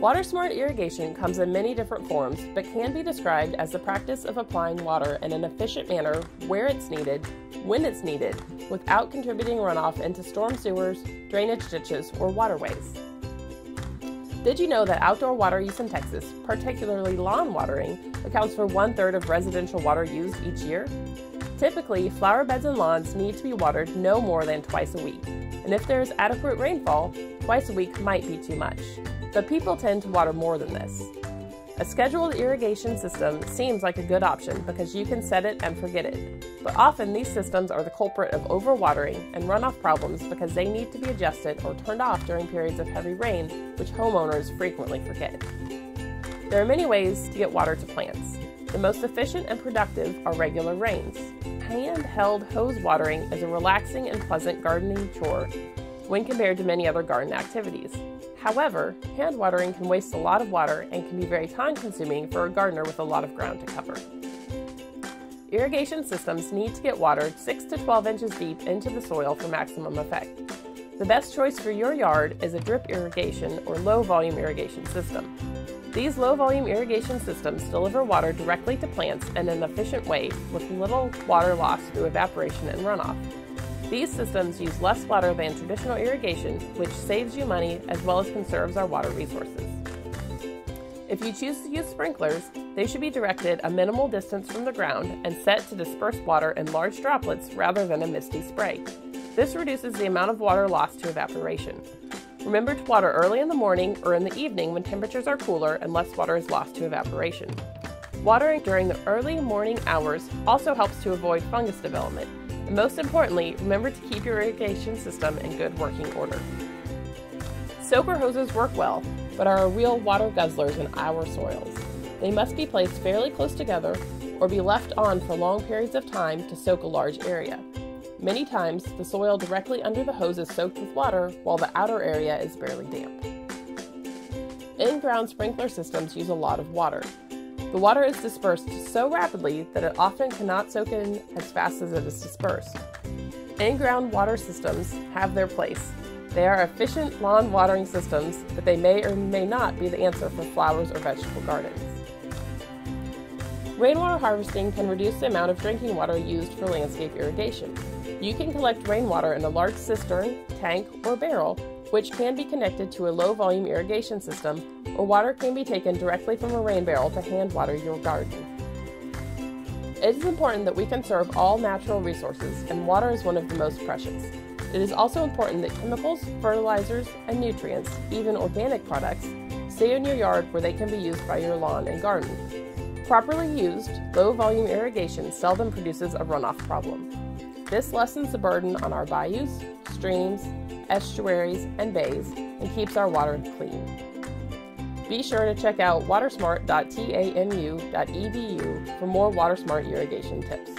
Water smart irrigation comes in many different forms, but can be described as the practice of applying water in an efficient manner where it's needed, when it's needed, without contributing runoff into storm sewers, drainage ditches, or waterways. Did you know that outdoor water use in Texas, particularly lawn watering, accounts for one third of residential water used each year? Typically, flower beds and lawns need to be watered no more than twice a week, and if there is adequate rainfall, twice a week might be too much but people tend to water more than this. A scheduled irrigation system seems like a good option because you can set it and forget it, but often these systems are the culprit of overwatering and runoff problems because they need to be adjusted or turned off during periods of heavy rain, which homeowners frequently forget. There are many ways to get water to plants. The most efficient and productive are regular rains. Handheld hose watering is a relaxing and pleasant gardening chore when compared to many other garden activities. However, hand watering can waste a lot of water and can be very time consuming for a gardener with a lot of ground to cover. Irrigation systems need to get water 6 to 12 inches deep into the soil for maximum effect. The best choice for your yard is a drip irrigation or low volume irrigation system. These low volume irrigation systems deliver water directly to plants in an efficient way with little water loss through evaporation and runoff. These systems use less water than traditional irrigation, which saves you money as well as conserves our water resources. If you choose to use sprinklers, they should be directed a minimal distance from the ground and set to disperse water in large droplets rather than a misty spray. This reduces the amount of water lost to evaporation. Remember to water early in the morning or in the evening when temperatures are cooler and less water is lost to evaporation. Watering during the early morning hours also helps to avoid fungus development, and most importantly, remember to keep your irrigation system in good working order. Soaker hoses work well, but are real water guzzlers in our soils. They must be placed fairly close together or be left on for long periods of time to soak a large area. Many times, the soil directly under the hose is soaked with water while the outer area is barely damp. In ground sprinkler systems use a lot of water, the water is dispersed so rapidly that it often cannot soak in as fast as it is dispersed. In-ground water systems have their place. They are efficient lawn watering systems, but they may or may not be the answer for flowers or vegetable gardens. Rainwater harvesting can reduce the amount of drinking water used for landscape irrigation. You can collect rainwater in a large cistern, tank, or barrel, which can be connected to a low volume irrigation system or water can be taken directly from a rain barrel to hand water your garden. It is important that we conserve all natural resources, and water is one of the most precious. It is also important that chemicals, fertilizers, and nutrients, even organic products, stay in your yard where they can be used by your lawn and garden. Properly used, low volume irrigation seldom produces a runoff problem. This lessens the burden on our bayous, streams, estuaries, and bays and keeps our water clean. Be sure to check out watersmart.tamu.edu for more WaterSmart irrigation tips.